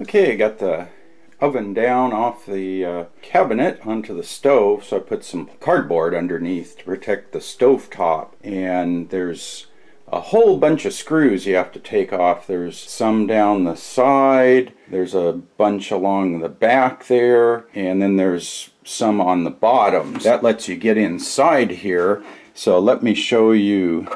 Okay, I got the oven down off the uh, cabinet onto the stove so I put some cardboard underneath to protect the stove top and there's a whole bunch of screws you have to take off. There's some down the side, there's a bunch along the back there, and then there's some on the bottom. That lets you get inside here. So let me show you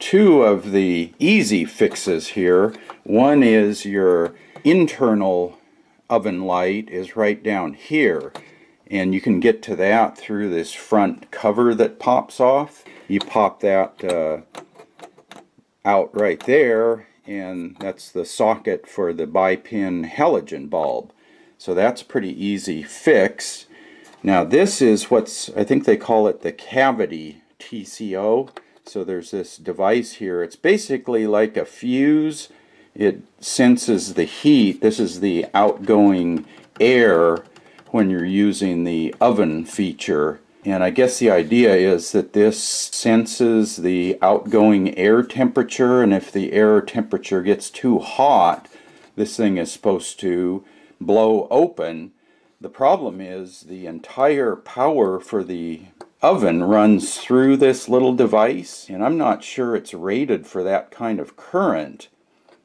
two of the easy fixes here. One is your internal oven light is right down here and you can get to that through this front cover that pops off. You pop that uh, out right there and that's the socket for the bipin halogen bulb. So that's a pretty easy fix. Now this is what's, I think they call it the cavity TCO. So there's this device here. It's basically like a fuse. It senses the heat. This is the outgoing air when you're using the oven feature and I guess the idea is that this senses the outgoing air temperature, and if the air temperature gets too hot, this thing is supposed to blow open. The problem is the entire power for the oven runs through this little device, and I'm not sure it's rated for that kind of current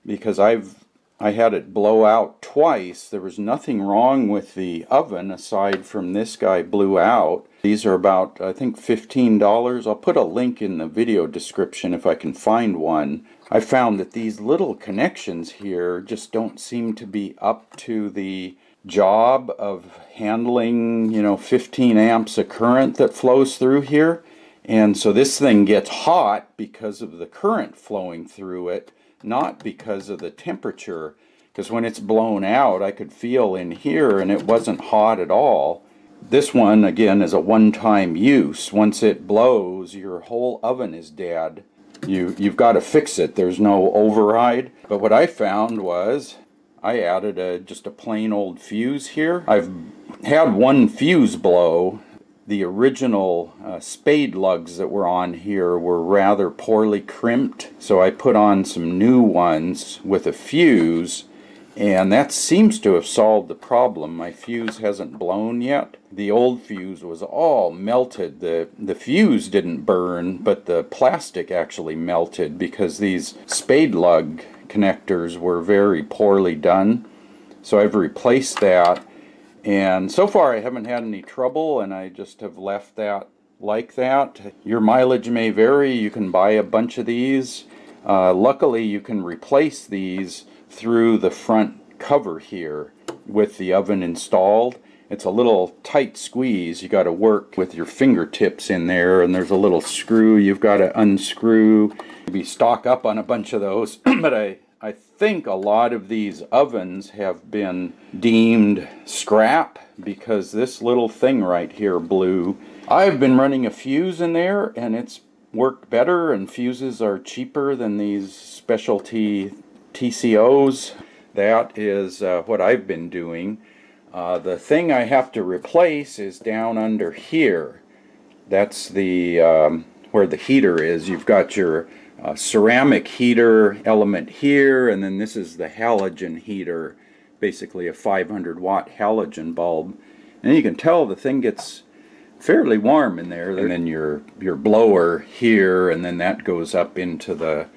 because I've I had it blow out twice. There was nothing wrong with the oven aside from this guy blew out. These are about, I think, $15. I'll put a link in the video description if I can find one. I found that these little connections here just don't seem to be up to the job of handling, you know, 15 amps of current that flows through here. And so this thing gets hot because of the current flowing through it not because of the temperature, because when it's blown out, I could feel in here and it wasn't hot at all. This one, again, is a one-time use. Once it blows, your whole oven is dead. You, you've got to fix it. There's no override. But what I found was I added a, just a plain old fuse here. I've had one fuse blow the original uh, spade lugs that were on here were rather poorly crimped so I put on some new ones with a fuse and that seems to have solved the problem. My fuse hasn't blown yet. The old fuse was all melted. The, the fuse didn't burn, but the plastic actually melted because these spade lug connectors were very poorly done. So I've replaced that and so far I haven't had any trouble and I just have left that like that. Your mileage may vary. You can buy a bunch of these. Uh, luckily you can replace these through the front cover here with the oven installed. It's a little tight squeeze. You got to work with your fingertips in there and there's a little screw you've got to unscrew. Maybe stock up on a bunch of those but I I think a lot of these ovens have been deemed scrap because this little thing right here blew. I've been running a fuse in there and it's worked better and fuses are cheaper than these specialty TCOs. That is uh, what I've been doing. Uh, the thing I have to replace is down under here. That's the um, where the heater is. You've got your uh, ceramic heater element here, and then this is the halogen heater, basically a 500 watt halogen bulb. And you can tell the thing gets fairly warm in there. And then your your blower here, and then that goes up into the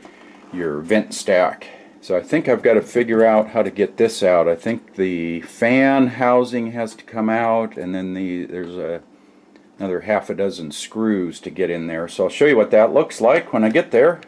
your vent stack. So I think I've got to figure out how to get this out. I think the fan housing has to come out, and then the there's a another half a dozen screws to get in there. So I'll show you what that looks like when I get there.